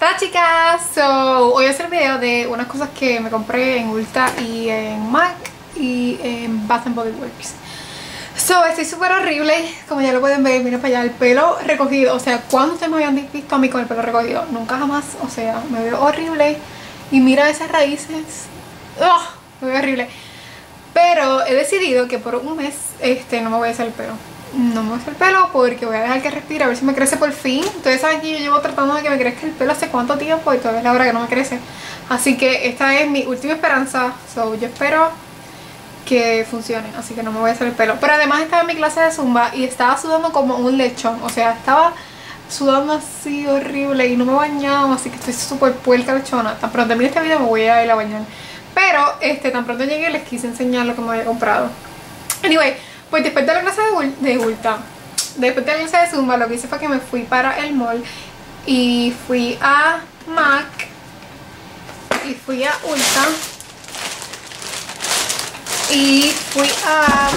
Hola chicas, so, hoy voy a hacer video de unas cosas que me compré en Ulta y en MAC y en Bath Body Works. So, estoy súper horrible, como ya lo pueden ver, miren para allá, el pelo recogido, o sea, ¿cuándo ustedes me habían visto a mí con el pelo recogido? Nunca jamás, o sea, me veo horrible. Y mira esas raíces, ¡oh! me veo horrible. Pero he decidido que por un mes este, no me voy a hacer el pelo no me voy a hacer el pelo porque voy a dejar que respire a ver si me crece por fin. Ustedes saben que yo llevo tratando de que me crezca el pelo hace cuánto tiempo y todavía es la hora que no me crece. Así que esta es mi última esperanza. So, yo espero que funcione, así que no me voy a hacer el pelo. Pero además estaba en mi clase de zumba y estaba sudando como un lechón. O sea, estaba sudando así horrible y no me bañaba, así que estoy súper puerca lechona. Tan pronto termine este video me voy a ir a bañar. Pero este, tan pronto llegué les quise enseñar lo que me había comprado. Anyway, pues después de la clase de, Ulta, después de la clase de Zumba, lo que hice fue que me fui para el mall y fui a MAC y fui a Ulta y fui a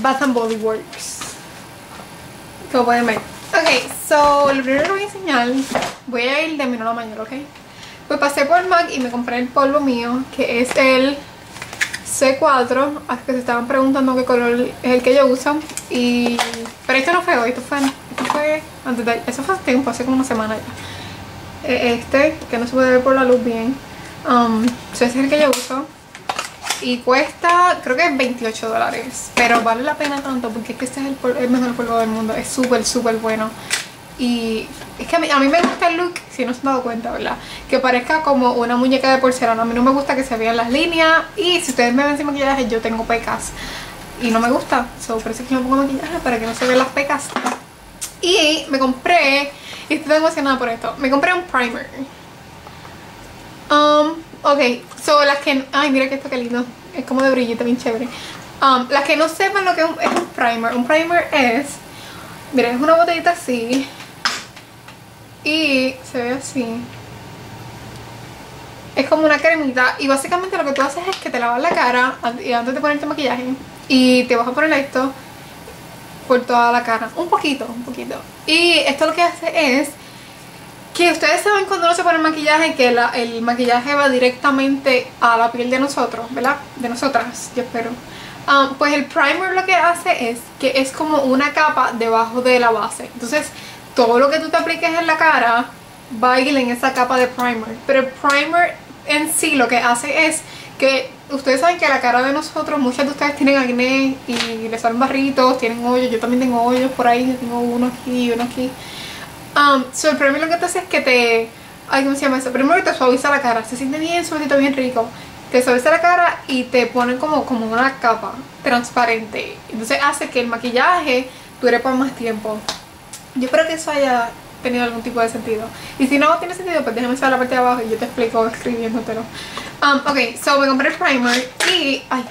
Bath Body Works. Como pueden ver. Ok, so lo primero que voy a enseñar, voy a ir de menor a mayor, ok. Pues pasé por MAC y me compré el polvo mío, que es el C4, así que se estaban preguntando qué color es el que yo uso. Y... Pero esto no fue hoy, esto fue, esto fue antes de... Eso fue hace tiempo, hace como una semana ya. E, este, que no se puede ver por la luz bien. Um, ese es el que yo uso. Y cuesta, creo que es 28 dólares. Pero vale la pena tanto porque es que este es el, el mejor polvo del mundo. Es súper, súper bueno. Y es que a mí, a mí me gusta el look, si no se han dado cuenta, ¿verdad? Que parezca como una muñeca de porcelana. A mí no me gusta que se vean las líneas. Y si ustedes me ven sin maquillaje, yo tengo pecas. Y no me gusta. So, por eso es que me pongo maquillaje, para que no se vean las pecas. Y me compré, y estoy emocionada por esto, me compré un primer. Um, ok, so las que... Ay, mira que esto qué lindo. Es como de brillito, bien chévere. Um, las que no sepan lo que es un primer. Un primer es... Miren, es una botellita así y se ve así. Es como una cremita y básicamente lo que tú haces es que te lavas la cara y antes de ponerte maquillaje y te vas a poner esto por toda la cara, un poquito, un poquito. Y esto lo que hace es que ustedes saben cuando uno se pone maquillaje que el maquillaje va directamente a la piel de nosotros, ¿verdad? De nosotras, yo espero. Um, pues el primer lo que hace es que es como una capa debajo de la base. Entonces todo lo que tú te apliques en la cara va a ir en esa capa de primer. Pero el primer en sí lo que hace es que ustedes saben que la cara de nosotros, muchas de ustedes tienen acné y les salen barritos, tienen hoyos, yo también tengo hoyos por ahí, tengo uno aquí y uno aquí. Um, so el primer lo que te hace es que te... Ay, ¿cómo se llama eso? Primero te suaviza la cara, se siente bien suavecito, bien rico. Te suaviza la cara y te pone como, como una capa transparente. Entonces hace que el maquillaje dure por más tiempo. Yo espero que eso haya tenido algún tipo de sentido. Y si no tiene sentido, pues déjame saber la parte de abajo y yo te explico escribiéndotelo. Um, ok, so me compré el primer y... Ay,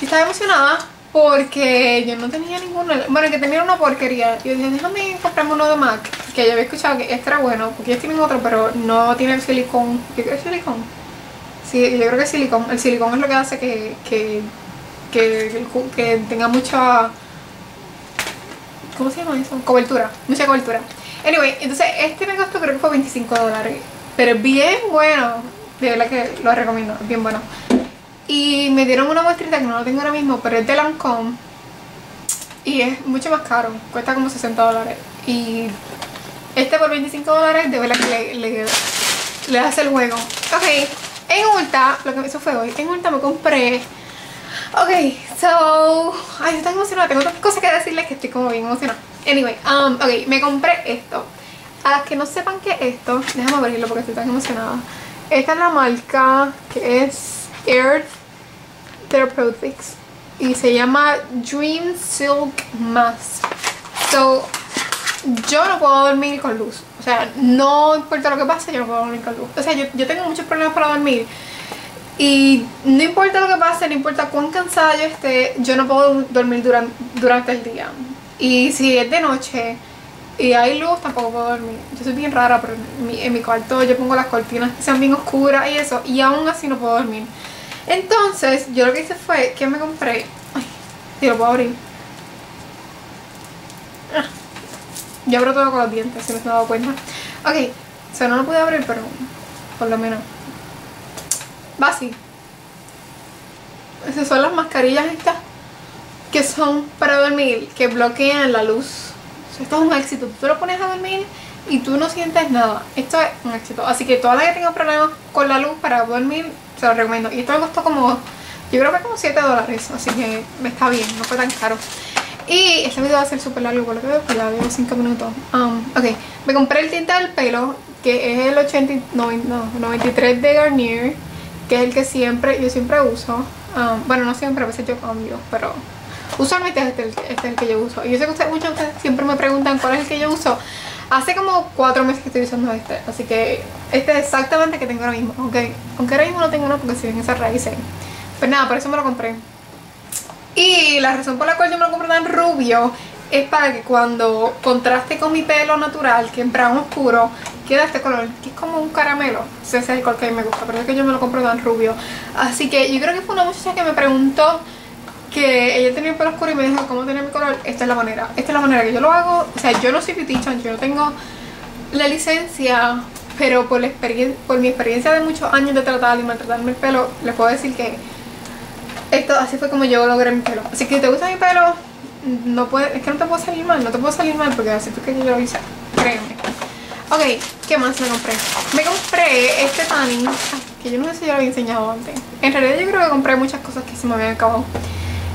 estaba emocionada porque yo no tenía ninguno. Bueno, que tenía una porquería. Yo dije, déjame comprarme uno de MAC. Que yo había escuchado que este era bueno, porque ellos tienen otro, pero no tiene el silicón. ¿Qué es silicón? Sí, yo creo que es silicón. El silicón es lo que hace que, que, que, que tenga mucha ¿Cómo se llama eso? Cobertura, mucha cobertura. Anyway, entonces este me costó creo que fue 25 dólares. Pero es bien bueno. De verdad que lo recomiendo, es bien bueno. Y me dieron una muestrita que no lo tengo ahora mismo, pero es de Lancome. Y es mucho más caro, cuesta como 60 dólares. Y este por 25 dólares de verdad que le, le, hace el juego. Ok, en Ulta, lo que me hizo fue hoy, en Ulta me compré Ok, so... Ay, estoy emocionada. Tengo otras cosas que decirles que estoy como bien emocionada. Anyway, um, ok, me compré esto. A las que no sepan qué es esto, déjame abrirlo porque estoy tan emocionada. Esta es la marca que es Earth Therapeutics y se llama Dream Silk Mask. So, yo no puedo dormir con luz. O sea, no importa lo que pase, yo no puedo dormir con luz. O sea, yo, yo tengo muchos problemas para dormir. Y no importa lo que pase, no importa cuán cansada yo esté, yo no puedo dormir durante, durante el día. Y si es de noche y hay luz, tampoco puedo dormir. Yo soy bien rara, pero en mi, cuarto yo pongo las cortinas que sean bien oscuras y eso, y aún así no puedo dormir. Entonces, yo lo que hice fue que me compré... Ay, si lo puedo abrir. Ah, yo abro todo con los dientes, si se han dado cuenta. Ok, O sea, no lo pude abrir, pero por lo menos. Va. Esas son las mascarillas estas que son para dormir, que bloquean la luz. Esto es un éxito. Tú lo pones a dormir y tú no sientes nada. Esto es un éxito. Así que todas las que tengan problemas con la luz para dormir, se lo recomiendo. Y esto me costó como, yo creo que como 7 dólares. Así que me está bien, no fue tan caro. Y este video va a ser súper largo, por lo que veo, ya veo 5 minutos. Um, ok, me compré el tinte del pelo, que es el 80, no, 93 de Garnier, que es el que siempre, yo siempre uso. Um, bueno, no siempre, a veces yo cambio, pero usualmente este, este, es el que yo uso. Y yo sé que ustedes, muchos de ustedes siempre me preguntan cuál es el que yo uso. Hace como 4 meses que estoy usando este, así que este es exactamente el que tengo ahora mismo. Aunque, aunque ahora mismo no tengo uno porque si ven esas raíces. Pues nada, por eso me lo compré. Y la razón por la cual yo me lo compré tan rubio es para que cuando contraste con mi pelo natural, que es brown oscuro, queda este color, que es como un caramelo. Ese es el color que a mí me gusta, pero es que yo me lo compro tan rubio. Así que yo creo que fue una muchacha que me preguntó que ella tenía el pelo oscuro y me dijo cómo tener mi color. Esta es la manera. Esta es la manera que yo lo hago. O sea, yo no soy beautician, yo no tengo la licencia, pero por, la por mi experiencia de muchos años de tratar y maltratarme el pelo, les puedo decir que esto así fue como yo logré mi pelo. Así que si te gusta mi pelo, no puede, es que no te puedo salir mal, no te puedo salir mal porque así fue que yo lo hice, créeme. Ok, ¿qué más me compré? Me compré este tanning, que yo no sé si yo lo había enseñado antes. En realidad yo creo que compré muchas cosas que se me habían acabado.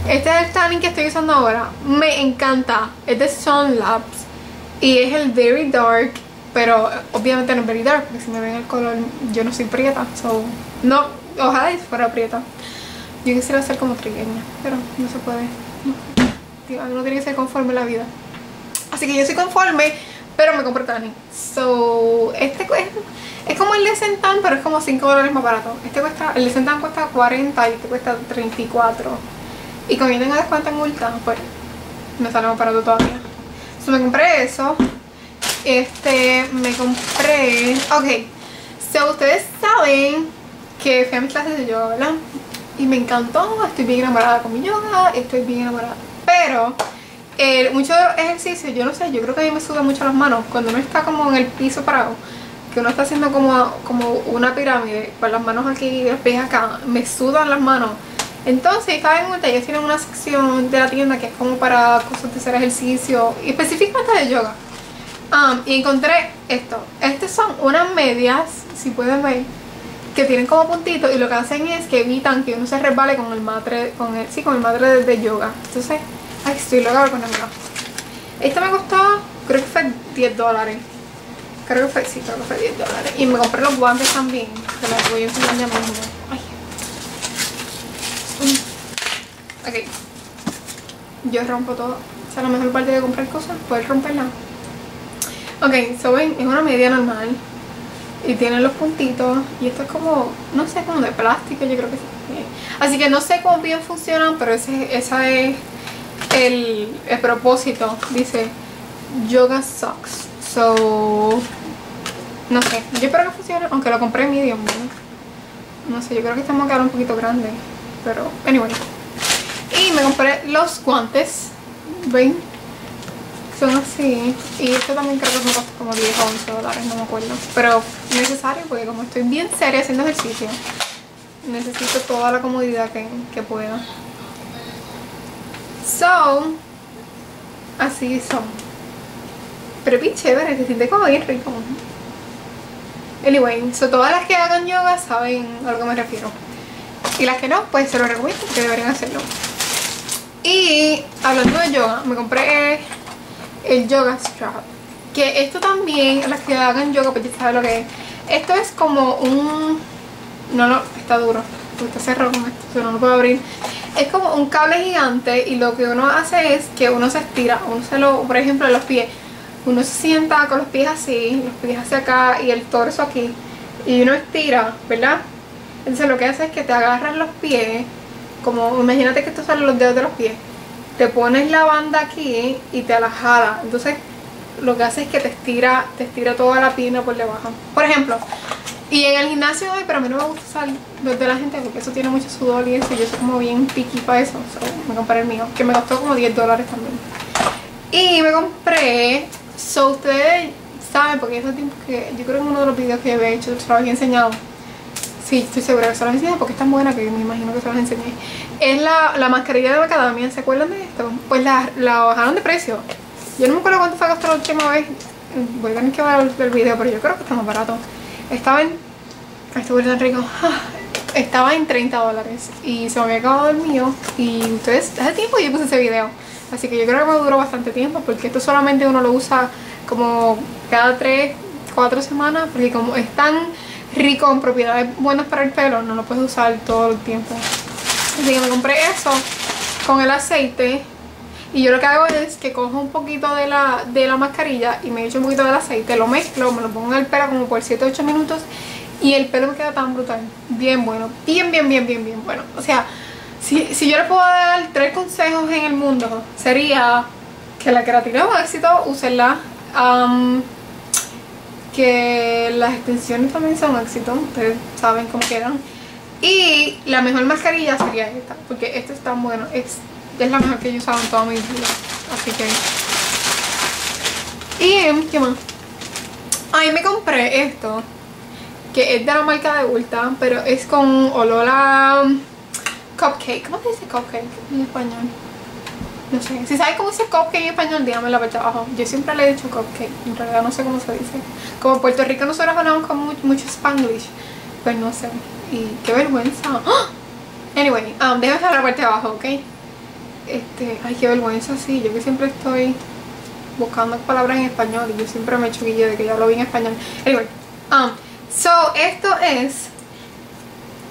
Este es el tanning que estoy usando ahora. Me encanta. Es de Sun Labs. Y es el Very Dark. Pero obviamente no es Very Dark. Porque si me ven el color, yo no soy prieta. So, no, ojalá fuera prieta. Yo quisiera ser como trigueña, pero no se puede. No. Uno tiene que ser conforme la vida. Así que yo soy conforme, pero me compro tanning. So, este es, es como el de Sentan, pero es como 5 dólares más barato. Este cuesta, el de Sentan cuesta 40 y este cuesta 34. Y como yo tengo descuento en Ulta, pues me sale más barato todavía. So, me compré eso. Este, me compré... Ok, so ustedes saben que fui a mis clases de yoga, ¿verdad? y me encantó, estoy bien enamorada con mi yoga, estoy bien enamorada. Pero eh, muchos ejercicios, yo no sé, yo creo que a mí me sudan mucho las manos cuando uno está como en el piso parado, que uno está haciendo como, como una pirámide, con las manos aquí y los pies acá, me sudan las manos. Entonces, estaba en cuenta, ellos tienen una sección de la tienda que es como para cosas de hacer ejercicio, y específicamente de yoga. Um, y encontré esto. Estas son unas medias, si pueden ver que tienen como puntitos y lo que hacen es que evitan que uno se resbale con el madre, con el, sí, con el madre de, yoga. Entonces, ay, estoy loca por ponerlo. Este me costó, creo que fue 10 dólares. Creo que fue, sí, creo que fue 10 dólares. Y me compré los guantes también, que los voy a enseñar ya mismo. Ay. Ok. Yo rompo todo. O sea, la mejor parte de comprar cosas, poder romperla. Ok, so ven, es una media normal y tiene los puntitos y esto es como, no sé, como de plástico, yo creo que sí. Así que no sé cómo bien funcionan, pero ese, esa es el, propósito, dice Yoga Socks. So, no sé, yo espero que funcione, aunque lo compré medium, ¿no? no sé, yo creo que estamos quedando un poquito grande, pero anyway. Y me compré los guantes, ven, son así. Y esto también creo que me costó como 10 o 11 dólares, no me acuerdo. Pero necesario porque como estoy bien seria haciendo ejercicio, necesito toda la comodidad que, que pueda. So, así son. Pero bien chévere, se siente como bien rico. Anyway, so todas las que hagan yoga saben a lo que me refiero. Y las que no, pues se lo recomiendo porque deberían hacerlo. Y hablando de yoga, me compré el yoga strap que esto también, las que hagan yoga pues ya saben lo que es esto es como un no, no, está duro está cerrado con esto, no lo puedo abrir es como un cable gigante y lo que uno hace es que uno se estira uno se lo, por ejemplo los pies uno se sienta con los pies así los pies hacia acá y el torso aquí y uno estira, ¿verdad? entonces lo que hace es que te agarras los pies como imagínate que estos son los dedos de los pies te pones la banda aquí y te la. Entonces lo que hace es que te estira, te estira toda la pierna por debajo. Por ejemplo, y en el gimnasio hoy, pero a mí no me gusta salir de la gente porque eso tiene mucho sudor y eso. Yo soy como bien piqui para eso. me compré el mío, que me costó como 10 dólares también. Y me compré, so ustedes saben, porque hace tiempo que yo creo que en uno de los videos que había hecho se los había enseñado. Sí, estoy segura que se los enseñado porque es tan buena que me imagino que se los enseñé. Es la, la mascarilla de macadamia, ¿se acuerdan de esto? Pues la, la bajaron de precio. Yo no me acuerdo cuánto fue costó la última vez. Voy a tener que ver el video, pero yo creo que está más barato. Estaba en. Huele tan rico. Estaba en 30 dólares y se me había acabado el mío. Y ustedes, hace tiempo yo puse ese video. Así que yo creo que me duró bastante tiempo porque esto solamente uno lo usa como cada 3, 4 semanas. Porque como es tan rico en propiedades buenas para el pelo, no lo puedes usar todo el tiempo. Así que me compré eso con el aceite. Y yo lo que hago es que cojo un poquito de la, de la mascarilla y me echo un poquito del aceite, lo mezclo, me lo pongo en el pelo como por 7-8 minutos y el pelo me queda tan brutal. Bien bueno, bien, bien, bien, bien, bien bueno. O sea, si, yo le puedo dar tres consejos en el mundo, sería que la queratina es un éxito, úsenla. que las extensiones también son un éxito, ustedes saben cómo quedan. Y la mejor mascarilla sería esta, porque esta es tan bueno, es la mejor que yo he usado en toda mi vida. Así que... Y, ¿qué más? Ahí me compré esto, que es de la marca de Ulta, pero es con olor a cupcake. ¿Cómo se dice cupcake en español? No sé. Si sabes cómo dice cupcake en español, dígame la parte abajo. Yo siempre le he dicho cupcake. En realidad no sé cómo se dice. Como en Puerto Rico nosotros hablamos con mucho, spanglish. Pues no sé. Y qué vergüenza. ¡Ah! Anyway, um, estar la parte de abajo, ¿ok? Este, ay, qué vergüenza, sí. Yo que siempre estoy buscando palabras en español y yo siempre me echo de que ya lo vi en español. Anyway, um, so esto es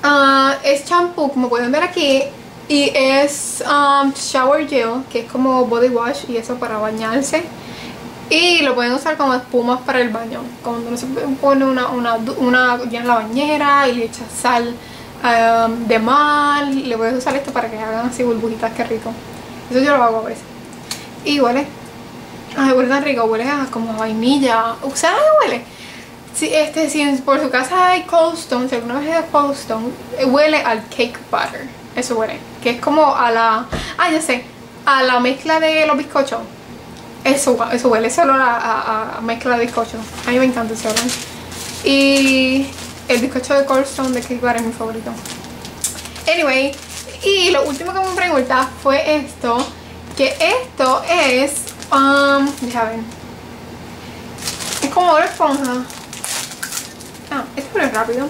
Ah, es champú, como pueden ver aquí. Y es um, shower gel, que es como body wash y eso para bañarse. Y lo pueden usar como espumas para el baño. Cuando uno se pone una, una, una en la bañera y le echa sal um, de mar. Le puedes usar esto para que hagan así burbujitas, que rico. Eso yo lo hago a veces. Y huele. Ay, huele tan rico, huele como a vainilla. ¿Ustedes huele? Si, este, si por su casa hay Cold si alguna vez hay Cold eh, huele al cake butter. Eso huele. Que es como a la... Ah, ya sé. A la mezcla de los bizcochos. Eso, eso huele. Eso olor a, a, mezcla de bizcochos. A mí me encanta ese olor. Y el bizcocho de Cold Stone de cake butter es mi favorito. Anyway. Y lo último que me pregunta fue esto. Que esto es... Um, ya ven. Es como una esponja. Ah, esto es rápido.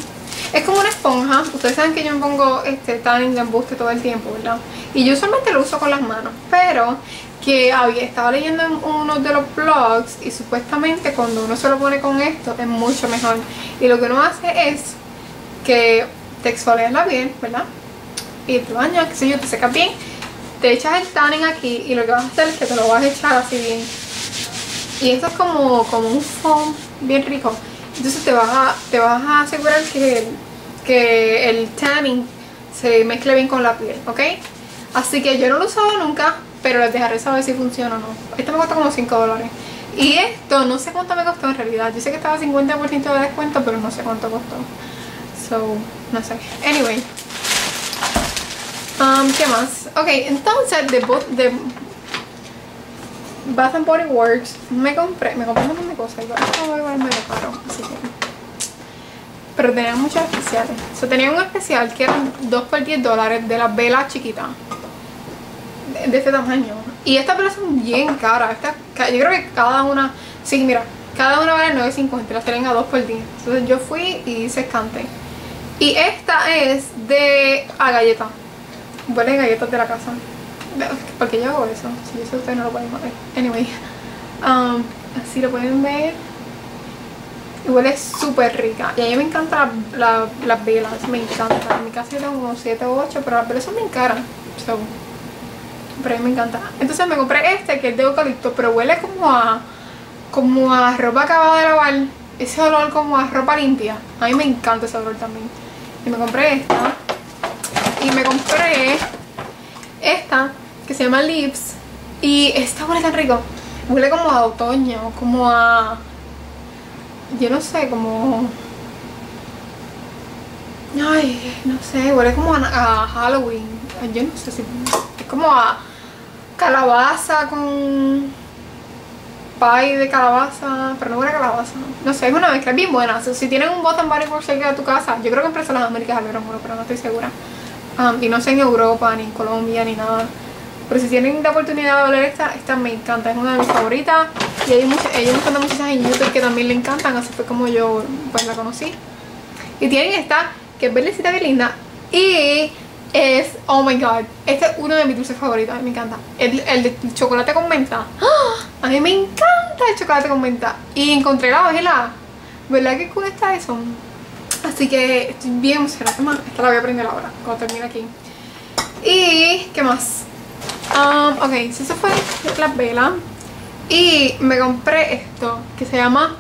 Es como una esponja. Ustedes saben que yo me pongo este tanning de embuste todo el tiempo, ¿verdad? Y yo usualmente lo uso con las manos. Pero que había, estaba leyendo en uno de los blogs y supuestamente cuando uno se lo pone con esto es mucho mejor. Y lo que uno hace es que te exfolias la piel, ¿verdad? Y te bañas, sé yo, te secas bien. Te echas el tanning aquí y lo que vas a hacer es que te lo vas a echar así bien. Y esto es como, como un foam bien rico. Entonces te vas a, te vas a asegurar que, que el tanning se mezcle bien con la piel, ¿ok? Así que yo no lo he usado nunca, pero les dejaré saber si funciona o no. Esto me costó como 5 dólares. Y esto, no sé cuánto me costó en realidad. Yo sé que estaba 50% de descuento, pero no sé cuánto costó. So, no sé. Anyway. Um, ¿Qué más? Ok, entonces de, de Bath and Body Works me compré, me compré un montón de cosas, igual medio caro, así que pero tenían muchos especiales. O sea, tenían un especial que eran 2 por 10 dólares de las velas chiquitas. De, este tamaño. Y estas velas son bien caras. yo creo que cada una... Sí, mira. Cada una vale 9.50 las tienen a 2 por 10. Entonces yo fui y hice escante. Y esta es de... a galleta. Huele galletas de la casa. ¿Por qué yo hago eso? Si eso ustedes no lo pueden ver. Anyway. Um, así lo pueden ver. Huele súper rica. Y a mí me encantan las velas. Me encanta. En mi casa tengo unos 7 o 8, pero las velas son bien caras. So, pero a mí me encanta. Entonces me compré este que es de eucalipto, pero huele como a como a ropa acabada de lavar. Ese olor como a ropa limpia. A mí me encanta ese olor también. Y me compré esta. Y me compré esta que se llama Lips y esta huele tan rico huele como a otoño como a yo no sé como ay no sé huele como a, Halloween yo no sé si es como a calabaza con pie de calabaza, pero no una calabaza. No sé, es una mezcla bien buena. si tienen un Bottom Body Works cerca de tu casa, yo creo que en Las Américas abrieron uno, pero no estoy segura. Y no sé en Europa, ni en Colombia, ni nada. Pero si tienen la oportunidad de ver esta, esta me encanta, es una de mis favoritas. Y hay muchas, ella me muchas en YouTube que también le encantan, así fue como yo pues la conocí. Y tienen esta, que es verdecita bien linda. Y es, oh my god, este es uno de mis dulces favoritos, me encanta. El, el de chocolate con menta. ¡Ah! A mí me encanta el chocolate con menta. Y encontré la la ¿Verdad que cool está eso? Así que estoy bien emocionada. esta la voy a prender ahora, cuando termine aquí. Y, ¿qué más? Um, ok, eso fue la vela. Y me compré esto, que se llama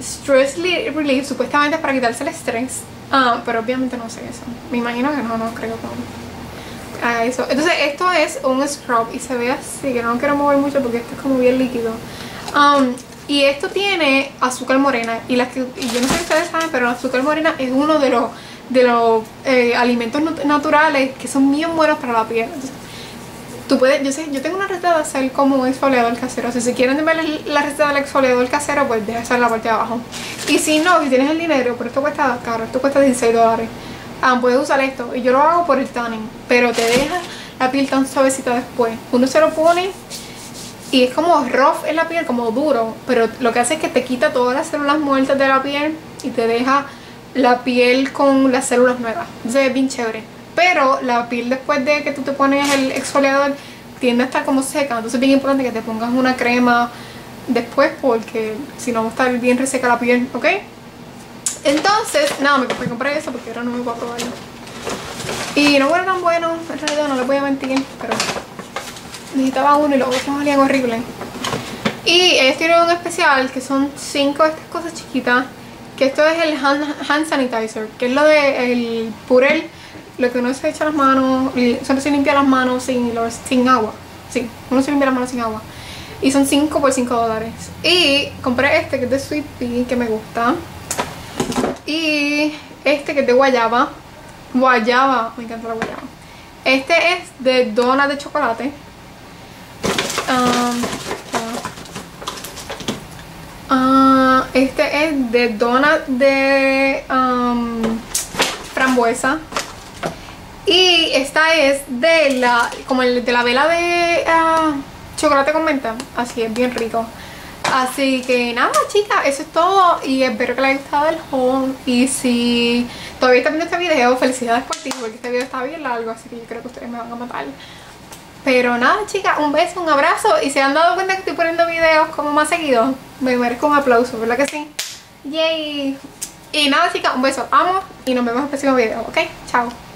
Stress Relief, supuestamente es para quitarse el estrés. Ah, pero obviamente no sé eso. Me imagino que no, no creo que haga eso. Entonces esto es un scrub y se ve así, que no quiero mover mucho porque esto es como bien líquido. Um, y esto tiene azúcar morena. Y, las que, yo no sé si ustedes saben, pero el azúcar morena es uno de los, de los eh, alimentos naturales que son bien buenos para la piel. Tú puedes, yo sé, yo tengo una receta de hacer como un exfoliador casero. si quieren ver la receta del exfoliador casero, pues deja en la parte de abajo. Y si no, si tienes el dinero, pero esto cuesta caro, esto cuesta 16 dólares. Ah, puedes usar esto. Y yo lo hago por el tanning. Pero te deja la piel tan suavecita después. Uno se lo pone y es como rough en la piel, como duro. Pero lo que hace es que te quita todas las células muertas de la piel y te deja la piel con las células nuevas. Entonces es bien chévere pero la piel después de que tú te pones el exfoliador tiende a estar como seca, entonces es bien importante que te pongas una crema después porque si no va a estar bien reseca la piel, ¿ok? Entonces, nada, me, compré eso porque ahora no me voy a probarlo. Y no era tan bueno, en realidad no les voy a mentir, pero necesitaba uno y los otros valían horrible. Y ellos tienen un especial que son 5 de estas cosas chiquitas, que esto es el hand, sanitizer, que es lo de el purel lo que uno se echa las manos, siempre se limpia las manos sin, sin agua. Sí, uno se limpia las manos sin agua. Y son 5 por 5 dólares. Y compré este que es de Sweet Pea, que me gusta. Y este que es de guayaba. Guayaba, me encanta la guayaba. Este es de dona de chocolate. Um, uh, este es de dona de um, frambuesa. Y esta es de la, como el de la vela de ah, chocolate con menta. Así es, bien rico. Así que nada chicas, eso es todo y espero que les haya gustado el haul y si todavía están viendo este video, felicidades por ti porque este video está bien largo, así que yo creo que ustedes me van a matar. Pero nada chicas, un beso, un abrazo y si han dado cuenta que estoy poniendo videos como más seguidos, me merezco un aplauso, ¿verdad que sí? Yay! Y nada chicas, un beso, amo y nos vemos en el próximo video, ¿ok? Chao.